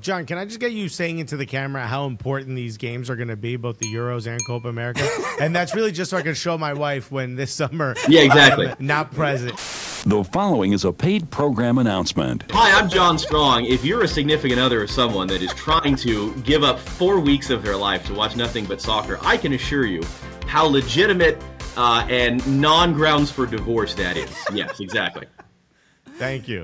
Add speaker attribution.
Speaker 1: John, can I just get you saying into the camera how important these games are going to be, both the Euros and Copa America? and that's really just so I can show my wife when this summer.
Speaker 2: Yeah, exactly.
Speaker 1: I'm not present.
Speaker 3: The following is a paid program announcement.
Speaker 2: Hi, I'm John Strong. If you're a significant other or someone that is trying to give up four weeks of their life to watch nothing but soccer, I can assure you how legitimate uh, and non grounds for divorce that is. Yes, exactly.
Speaker 1: Thank you.